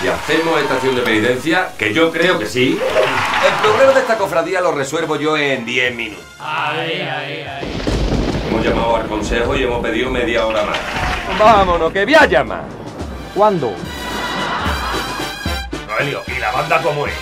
Si hacemos estación de penitencia, que yo creo que sí, el problema de esta cofradía lo resuelvo yo en 10 minutos. Ahí, ahí, ahí. Hemos llamado al consejo y hemos pedido media hora más. Vámonos, que voy a llamar. ¿Cuándo? Noelio, ¿y la banda cómo es?